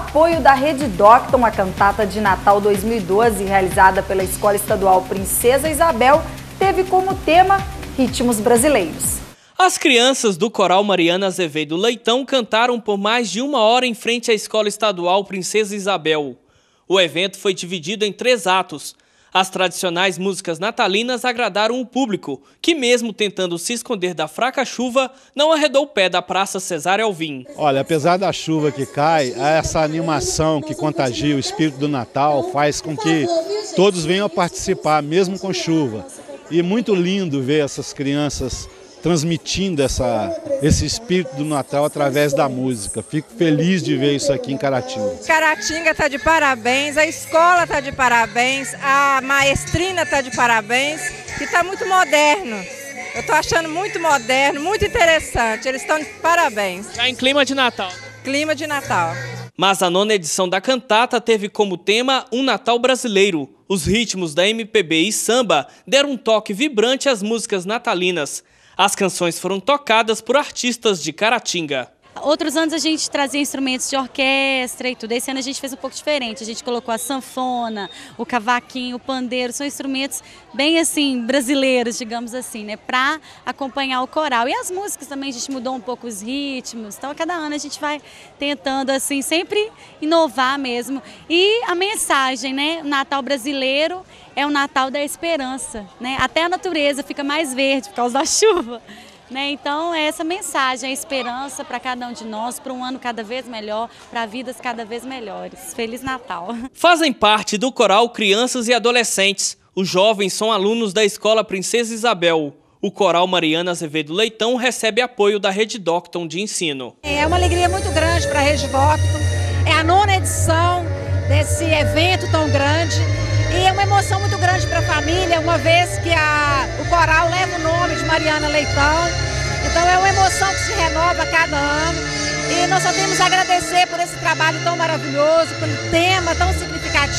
apoio da Rede Docton, a cantata de Natal 2012, realizada pela Escola Estadual Princesa Isabel, teve como tema Ritmos Brasileiros. As crianças do Coral Mariana Azevedo Leitão cantaram por mais de uma hora em frente à Escola Estadual Princesa Isabel. O evento foi dividido em três atos. As tradicionais músicas natalinas agradaram o público, que mesmo tentando se esconder da fraca chuva, não arredou o pé da Praça Cesário Alvim. Olha, apesar da chuva que cai, essa animação que contagia o espírito do Natal faz com que todos venham a participar, mesmo com chuva. E muito lindo ver essas crianças transmitindo essa, esse espírito do Natal através da música. Fico feliz de ver isso aqui em Caratinga. Caratinga está de parabéns, a escola está de parabéns, a maestrina está de parabéns, que está muito moderno. Eu estou achando muito moderno, muito interessante. Eles estão de parabéns. Já em clima de Natal. Clima de Natal. Mas a nona edição da cantata teve como tema um Natal brasileiro. Os ritmos da MPB e samba deram um toque vibrante às músicas natalinas. As canções foram tocadas por artistas de Caratinga. Outros anos a gente trazia instrumentos de orquestra e tudo. Esse ano a gente fez um pouco diferente. A gente colocou a sanfona, o cavaquinho, o pandeiro. São instrumentos bem assim, brasileiros, digamos assim, né? Para acompanhar o coral. E as músicas também, a gente mudou um pouco os ritmos. Então, a cada ano a gente vai tentando, assim, sempre inovar mesmo. E a mensagem, né? O Natal brasileiro é o Natal da esperança, né? Até a natureza fica mais verde por causa da chuva. Né? Então, é essa mensagem, a esperança para cada um de nós, para um ano cada vez melhor, para vidas cada vez melhores. Feliz Natal! Fazem parte do coral crianças e adolescentes. Os jovens são alunos da Escola Princesa Isabel. O Coral Mariana Azevedo Leitão recebe apoio da Rede Docton de ensino. É uma alegria muito grande para a Rede Docton. É a nona edição desse evento tão grande. E é uma emoção muito grande para a família, uma vez que a, o coral leva o nome de Mariana Leitão. Então é uma emoção que se renova a cada ano. E nós só temos a agradecer por esse trabalho tão maravilhoso, pelo tema tão significativo,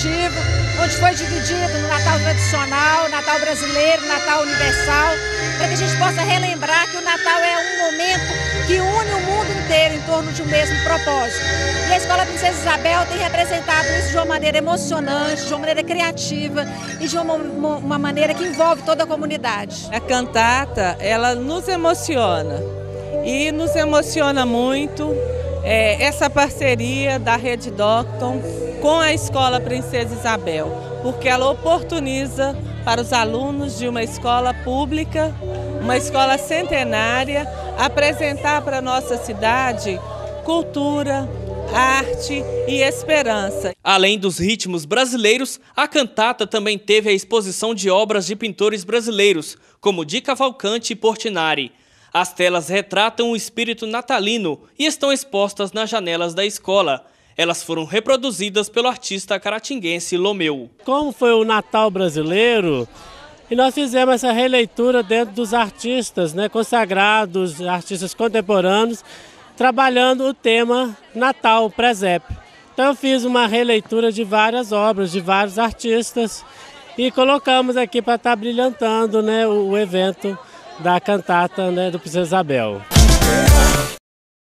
onde foi dividido no Natal tradicional, Natal brasileiro, Natal universal, para que a gente possa relembrar que o Natal é um momento que une o mundo inteiro em torno de um mesmo propósito. E a Escola Princesa Isabel tem representado isso de uma maneira emocionante, de uma maneira criativa e de uma, uma maneira que envolve toda a comunidade. A cantata, ela nos emociona e nos emociona muito é, essa parceria da Rede Docton com a Escola Princesa Isabel, porque ela oportuniza para os alunos de uma escola pública, uma escola centenária, apresentar para a nossa cidade cultura, arte e esperança. Além dos ritmos brasileiros, a cantata também teve a exposição de obras de pintores brasileiros, como Di Cavalcante e Portinari. As telas retratam o espírito natalino e estão expostas nas janelas da escola. Elas foram reproduzidas pelo artista caratinguense Lomeu. Como foi o Natal brasileiro, e nós fizemos essa releitura dentro dos artistas né, consagrados, artistas contemporâneos, trabalhando o tema Natal, presépio. Então eu fiz uma releitura de várias obras, de vários artistas, e colocamos aqui para estar tá brilhantando né, o, evento da cantata né, do Princesa Isabel.